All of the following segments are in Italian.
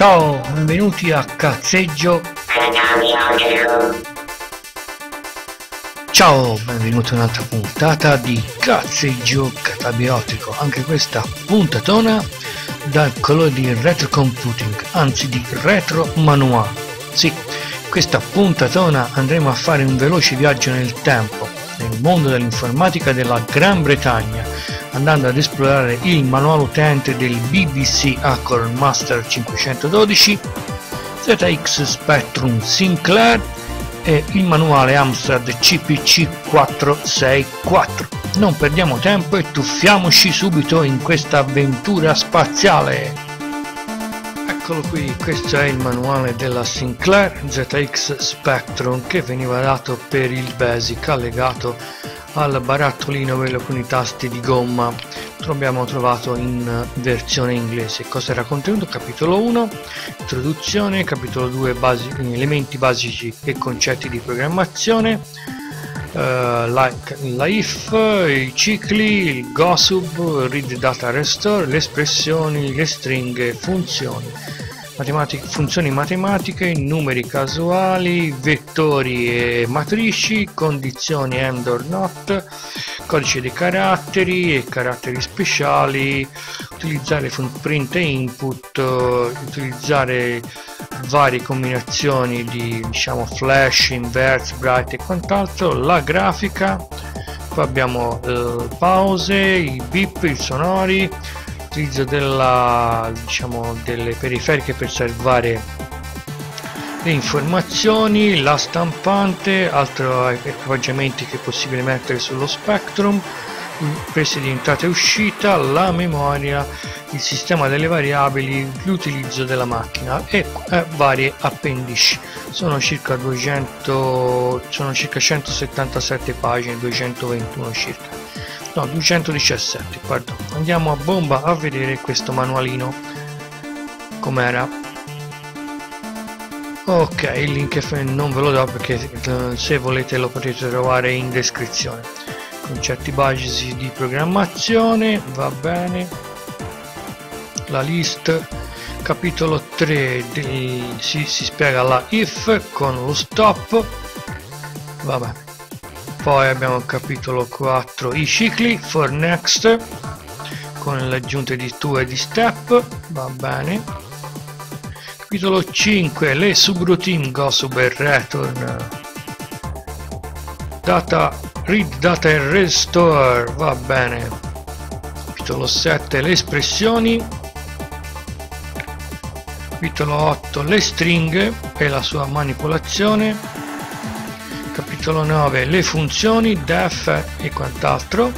Ciao, benvenuti a Cazzeggio. Ciao, benvenuti a un'altra puntata di Cazzeggio Catabiotico. Anche questa puntatona dal colore di retro computing, anzi di retro manuale. Sì, questa puntatona andremo a fare un veloce viaggio nel tempo, nel mondo dell'informatica della Gran Bretagna andando ad esplorare il manuale utente del BBC Acorn Master 512, ZX Spectrum Sinclair e il manuale Amstrad CPC 464. Non perdiamo tempo e tuffiamoci subito in questa avventura spaziale. Eccolo qui, questo è il manuale della Sinclair ZX Spectrum che veniva dato per il Basic allegato al barattolino quello con i tasti di gomma. Abbiamo trovato in versione inglese. Cosa era contenuto? Capitolo 1 introduzione capitolo 2 basi, elementi basici e concetti di programmazione. Uh, la, la, if i cicli il gossip read data restore le espressioni le stringhe funzioni matematic funzioni matematiche, numeri casuali, vettori e matrici, condizioni AND or NOT, codice dei caratteri e caratteri speciali, utilizzare print e input, utilizzare varie combinazioni di diciamo flash, inverse, bright e quant'altro, la grafica, poi abbiamo eh, pause, i beep, i sonori, l'utilizzo della, diciamo, delle periferiche per salvare le informazioni, la stampante, altri equipaggiamenti che è possibile mettere sullo Spectrum, prese di entrata e uscita, la memoria, il sistema delle variabili, l'utilizzo della macchina e eh, varie appendici. Sono circa 200, sono circa 177 pagine, 221 circa no 217 pardon andiamo a bomba a vedere questo manualino. Com'era? Ok il link non ve lo do perché eh, se volete lo potete trovare in descrizione. Concetti basici di programmazione va bene. La list. Capitolo 3 di, si, si spiega la if con lo stop. Vabbè poi abbiamo il capitolo 4 i cicli for next con l'aggiunta di to e di step va bene. Capitolo 5 le subroutine go sub e return. Data read data e restore va bene. Capitolo 7 le espressioni. Capitolo 8 le stringhe e la sua manipolazione capitolo 9 le funzioni def e quant'altro.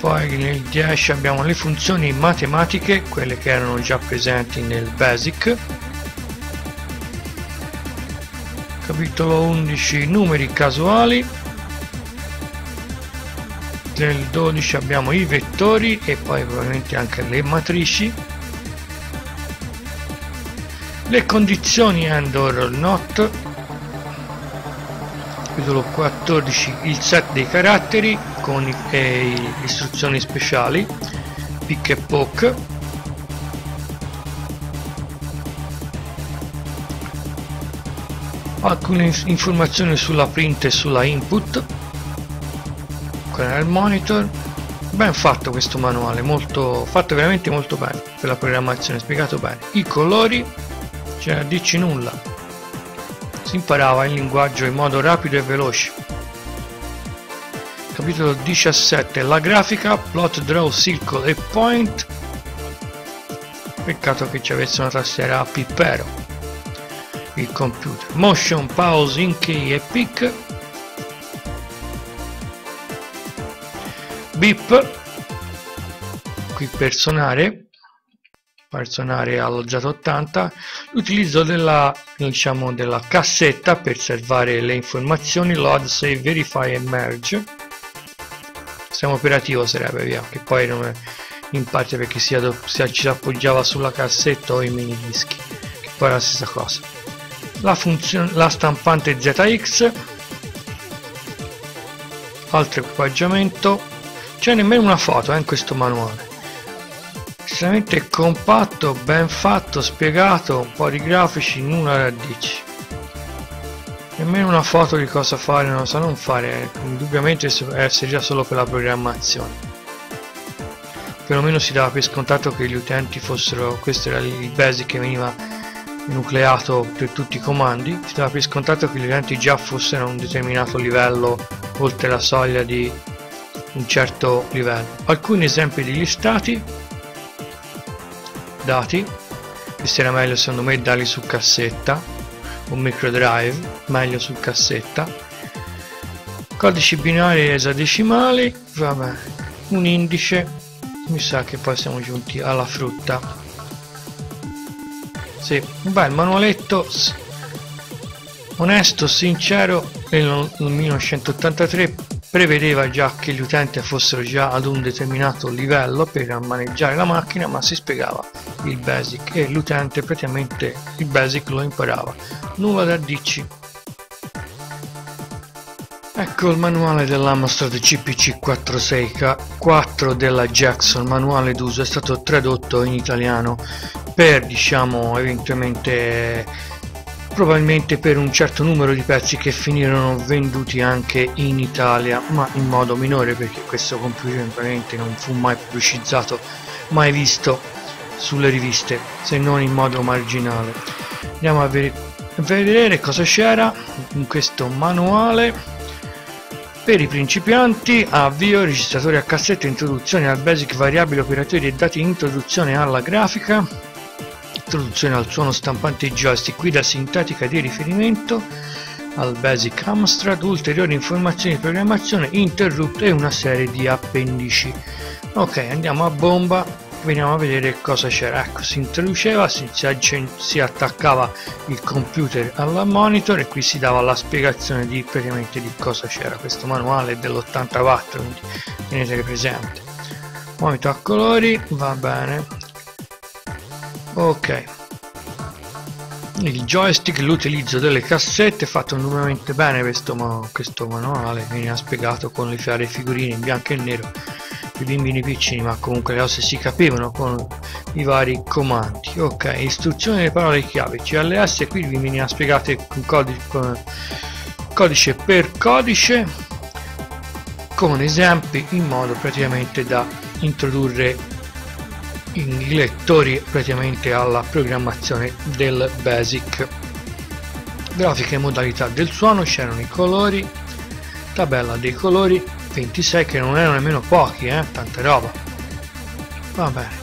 Poi nel 10 abbiamo le funzioni matematiche quelle che erano già presenti nel basic. Capitolo 11 numeri casuali. Nel 12 abbiamo i vettori e poi probabilmente anche le matrici le condizioni and or not. Capitolo 14 il set dei caratteri con le istruzioni speciali. Pick e poke. Alcune informazioni sulla print e sulla input. Con il monitor. Ben fatto questo manuale molto fatto veramente molto bene per la programmazione spiegato bene. I colori cioè dici nulla. Si imparava il linguaggio in modo rapido e veloce. Capitolo 17. La grafica, plot, draw, circle e point. Peccato che ci avesse una tastiera a pippero. Il computer. Motion, pause, in key e pick. Beep. Qui per suonare suonare alloggiato 80 l'utilizzo della, diciamo, della cassetta per salvare le informazioni load save verify e merge. Sistema operativo sarebbe via che poi non è in parte perché si, si, ci appoggiava sulla cassetta o i mini dischi che poi è la stessa cosa. La, la stampante ZX altro equipaggiamento. C'è nemmeno una foto eh, in questo manuale estremamente compatto ben fatto spiegato un po' di grafici nulla da dirci. Nemmeno una foto di cosa fare non so non fare indubbiamente essere già solo per la programmazione. Perlomeno si dava per scontato che gli utenti fossero questo era il basic che veniva nucleato per tutti i comandi si dava per scontato che gli utenti già fossero a un determinato livello oltre la soglia di un certo livello. Alcuni esempi di listati dati. Era meglio secondo me darli su cassetta o micro drive meglio su cassetta. Codici binari esadecimali vabbè un indice. Mi sa che poi siamo giunti alla frutta. Sì, beh, il manualetto onesto, sincero nel 1983 prevedeva già che gli utenti fossero già ad un determinato livello per maneggiare la macchina ma si spiegava il basic e l'utente praticamente il basic lo imparava. Nulla da dirci. Ecco il manuale dell'Amstrad CPC46K4 della Jackson, manuale d'uso, è stato tradotto in italiano per diciamo eventualmente probabilmente per un certo numero di pezzi che finirono venduti anche in Italia ma in modo minore perché questo computer probabilmente non fu mai pubblicizzato mai visto sulle riviste se non in modo marginale. Andiamo a vedere cosa c'era in questo manuale. Per i principianti, avvio, registratore a cassetta, introduzione al basic variabile operatori e dati, introduzione alla grafica, introduzione al suono stampante joystick, guida sintetica di riferimento, al basic Amstrad, ulteriori informazioni di programmazione, interrupt e una serie di appendici. Ok, andiamo a bomba veniamo a vedere cosa c'era. Ecco si introduceva si, si, attaccava il computer alla monitor e qui si dava la spiegazione di praticamente di cosa c'era. Questo manuale dell'84 quindi tenete presente. Monitor a colori va bene ok. Il joystick l'utilizzo delle cassette fatto enormemente bene questo, questo manuale viene spiegato con le varie figurine in bianco e nero i bambini piccini ma comunque le cose si capivano con i vari comandi. Ok istruzione delle parole chiave CLS qui vi veniva spiegate con codice, codice per codice con esempi in modo praticamente da introdurre i lettori praticamente alla programmazione del basic grafica e modalità del suono c'erano i colori tabella dei colori 26 che non erano nemmeno pochi, eh, tanta roba. Va bene.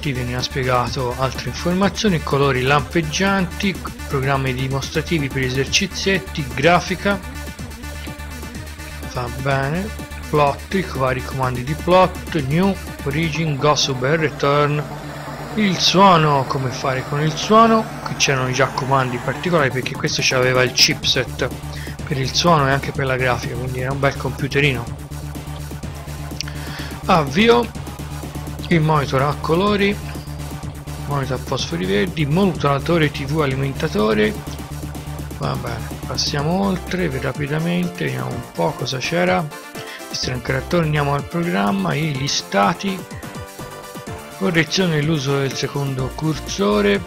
Ti veniva spiegato altre informazioni, colori lampeggianti, programmi dimostrativi per esercizietti, grafica. Va bene. Plot, i vari comandi di plot, new, origin, gossip e return. Il suono, come fare con il suono, qui c'erano già comandi particolari perché questo aveva il chipset per il suono e anche per la grafica quindi era un bel computerino. Avvio il monitor a colori monitor a fosfori verdi modulatore tv alimentatore. Va bene passiamo oltre rapidamente vediamo un po' cosa c'era carattere andiamo al programma i listati. Correzione dell'uso del secondo cursore.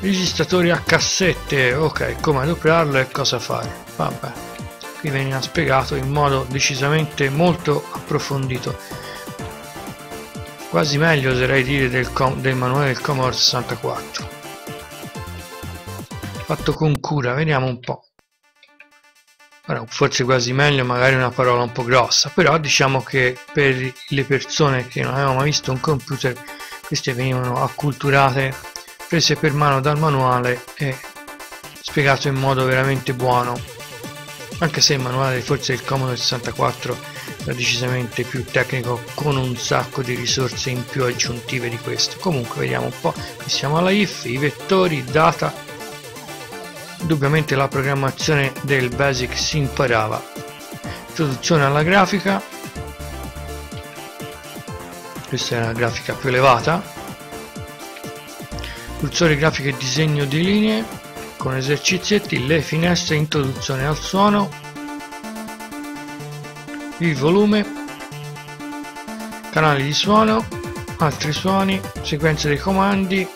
Registratori a cassette. Ok come adoperarlo e cosa fare? Vabbè qui veniva spiegato in modo decisamente molto approfondito. Quasi meglio oserei dire del, del manuale del Commodore 64 fatto con cura vediamo un po' Ora, forse quasi meglio magari una parola un po' grossa però diciamo che per le persone che non avevano mai visto un computer queste venivano acculturate prese per mano dal manuale e spiegato in modo veramente buono. Anche se il manuale forse il Commodore 64 era decisamente più tecnico con un sacco di risorse in più aggiuntive di questo. Comunque vediamo un po' siamo alla if i vettori data indubbiamente la programmazione del basic si imparava. Introduzione alla grafica. Questa è la grafica più elevata. Cursore grafica e disegno di linee con esercizietti, le finestre, introduzione al suono, il volume, canali di suono altri suoni sequenze dei comandi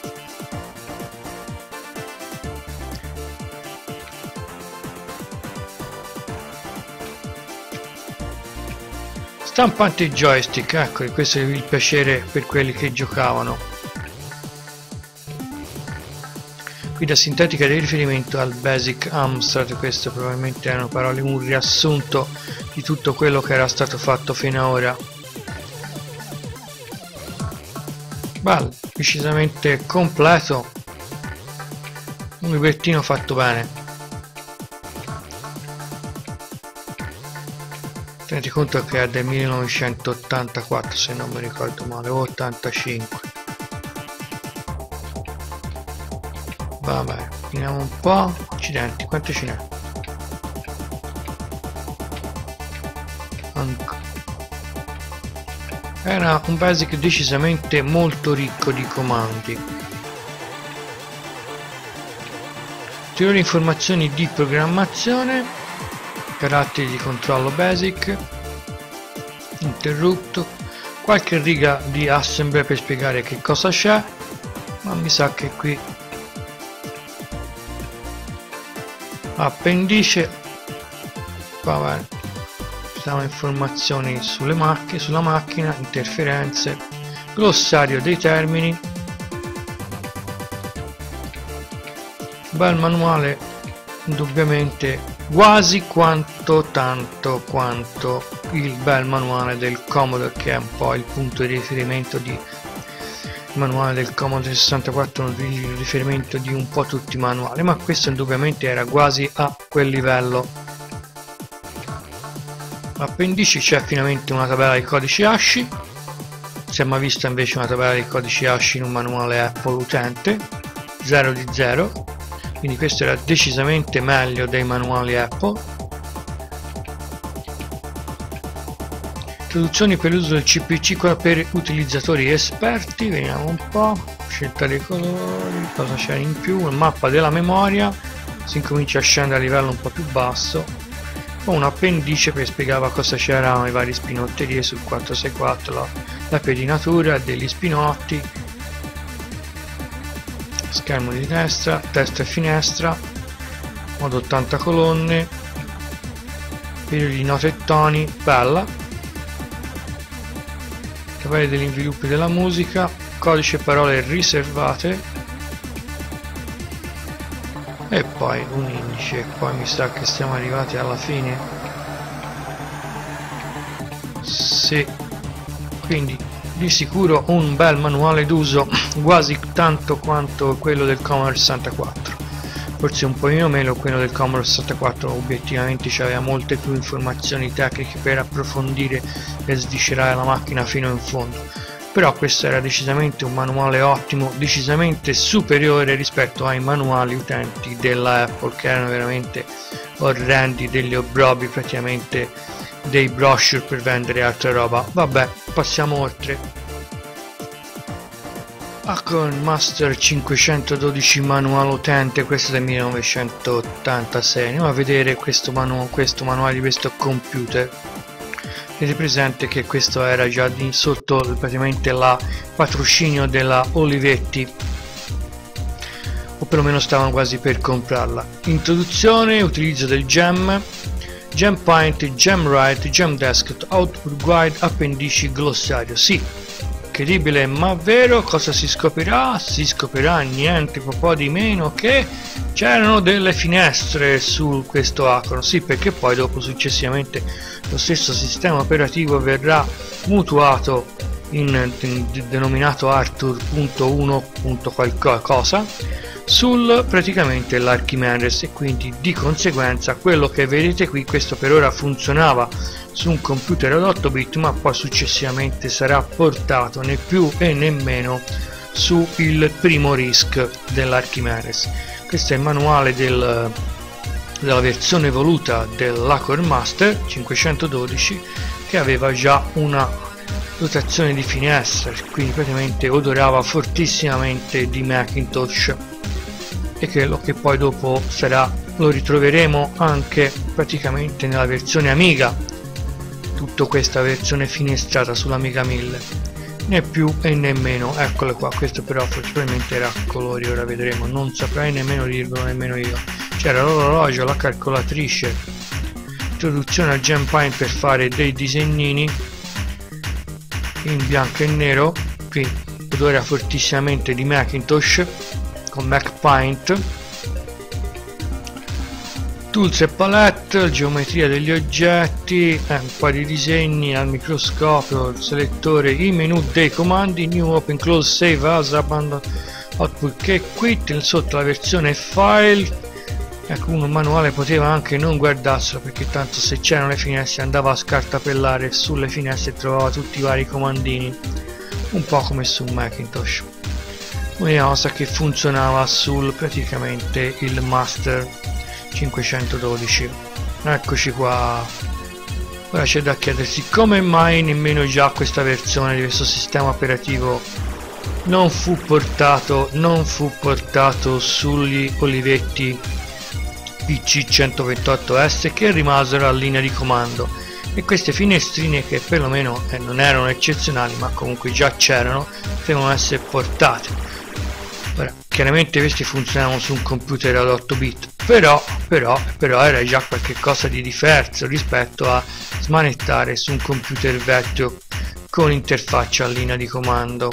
stampante joystick ecco questo è il piacere per quelli che giocavano. Qui da sintetica di riferimento al basic Amstrad queste probabilmente erano parole un riassunto di tutto quello che era stato fatto fino ad ora. Bello decisamente completo. Un librettino fatto bene tenete conto che è del 1984 se non mi ricordo male o 85 vabbè finiamo un po' accidenti quante ce n'è? Era un basic decisamente molto ricco di comandi. Ulteriori informazioni di programmazione caratteri di controllo basic interrupto qualche riga di assembly per spiegare che cosa c'è ma mi sa che qui appendice vabbè stiamo informazioni sulle macchine sulla macchina interferenze glossario dei termini bel manuale indubbiamente quasi quanto tanto quanto il bel manuale del Commodore che è un po' il punto di riferimento di manuale del Commodore 64 il riferimento di un po' tutti i manuali ma questo indubbiamente era quasi a quel livello. Appendici c'è finalmente una tabella di codici ASCII si è mai vista invece una tabella di codici ASCII in un manuale Apple utente? 0 di 0 quindi questo era decisamente meglio dei manuali Apple. Introduzioni per l'uso del CPC per utilizzatori esperti vediamo un po' scelta dei colori cosa c'è in più mappa della memoria si incomincia a scendere a livello un po' più basso poi un appendice che spiegava cosa c'erano i vari spinotterie sul 464 la, la pedinatura degli spinotti schermo di destra, destra e finestra modo 80 colonne periodi di note e toni, bella tabelle degli sviluppi della musica, codice parole riservate e poi un indice, poi mi sa che siamo arrivati alla fine. Sì, quindi di sicuro un bel manuale d'uso, quasi tanto quanto quello del Commodore 64 forse un pochino meno quello del Commodore 64 obiettivamente aveva molte più informazioni tecniche per approfondire e sviscerare la macchina fino in fondo. Però questo era decisamente un manuale ottimo decisamente superiore rispetto ai manuali utenti della Apple che erano veramente orrendi degli obrobi praticamente dei brochure per vendere altra roba vabbè passiamo oltre Acorn Master 512 manuale utente, questo del 1986. Andiamo a vedere questo, manu questo manuale di questo computer. Vedete presente che questo era già sotto praticamente la patrocinio della Olivetti o perlomeno stavano quasi per comprarla. Introduzione, utilizzo del gem, gem point, gem right, gem desk, output guide, appendici, glossario. Sì, incredibile ma vero cosa si scoprirà? Si scoprirà niente un po' di meno che c'erano delle finestre su questo Acron sì perché poi dopo successivamente lo stesso sistema operativo verrà mutuato in, in denominato Arthur.1. sul praticamente l'Archimedes e quindi di conseguenza quello che vedete qui questo per ora funzionava su un computer ad 8 bit ma poi successivamente sarà portato né più e nemmeno su il primo RISC dell'Archimedes. Questo è il manuale del, della versione evoluta dell'Acor Master 512 che aveva già una dotazione di finestre quindi praticamente odorava fortissimamente di Macintosh e quello che poi dopo sarà lo ritroveremo anche praticamente nella versione Amiga. Tutto questa versione finestrata sull'Amiga 1000 né più e nemmeno eccole qua questo però probabilmente era a colori ora vedremo. Non saprei nemmeno dirlo nemmeno io. C'era l'orologio la calcolatrice. Introduzione al Genpine per fare dei disegnini in bianco e nero. Qui odore fortissimamente di Macintosh con MacPaint tools e palette, geometria degli oggetti, eh, un po' di disegni al microscopio, il selettore, i menu dei comandi, new open close save as abandon output che quit, sotto la versione file, ecco uno manuale poteva anche non guardarselo perché tanto se c'erano le finestre andava a scartapellare sulle finestre e trovava tutti i vari comandini, un po' come su Macintosh. Una cosa che funzionava sul praticamente il master 512 eccoci qua. Ora c'è da chiedersi come mai nemmeno già questa versione di questo sistema operativo non fu portato non fu portato sugli olivetti PC 128S che rimasero a linea di comando. E queste finestrine che perlomeno eh, non erano eccezionali ma comunque già c'erano devono essere portate ora chiaramente questi funzionavano su un computer ad 8 bit però, però, però era già qualcosa di diverso rispetto a smanettare su un computer vecchio con interfaccia a linea di comando.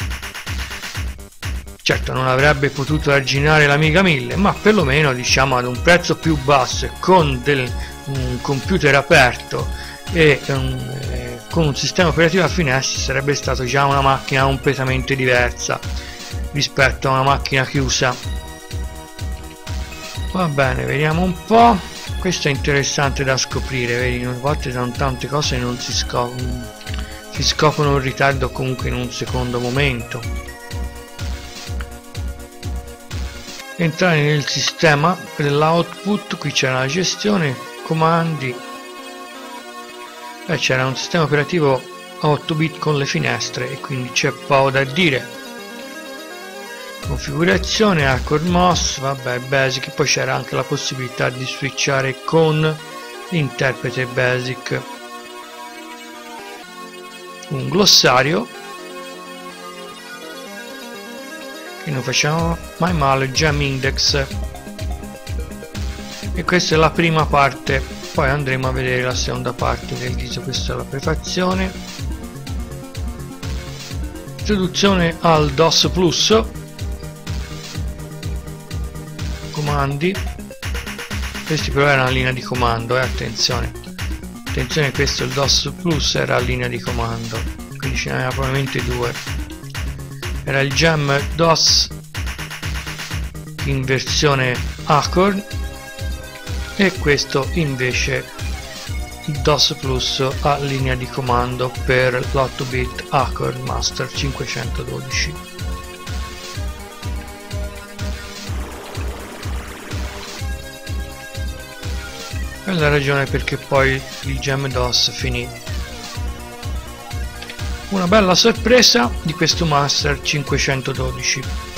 Certo non avrebbe potuto arginare l'Amiga 1000 ma perlomeno diciamo ad un prezzo più basso e con del, un computer aperto e um, eh, con un sistema operativo a finestre sarebbe stata già una macchina completamente diversa rispetto a una macchina chiusa. Va bene vediamo un po' questo è interessante da scoprire vedi a volte sono tante cose che non si, scop si scoprono in ritardo comunque in un secondo momento. Entrare nel sistema dell'output qui c'è la gestione comandi. E c'era un sistema operativo a 8 bit con le finestre e quindi c'è poco da dire configurazione hardcore MOS vabbè basic poi c'era anche la possibilità di switchare con l'interprete basic. Un glossario. Che non facciamo mai male gem index. E questa è la prima parte. Poi andremo a vedere la seconda parte del viso questa è la prefazione. Introduzione al DOS Plus comandi. Questi però erano linea di comando eh, attenzione. Attenzione questo il DOS Plus era linea di comando quindi ce n'era probabilmente due. Era il Gem DOS in versione Acorn e questo invece il DOS Plus a linea di comando per l'8 bit Acorn Master 512 è la ragione perché poi il gem DOS finì. Una bella sorpresa di questo Master 512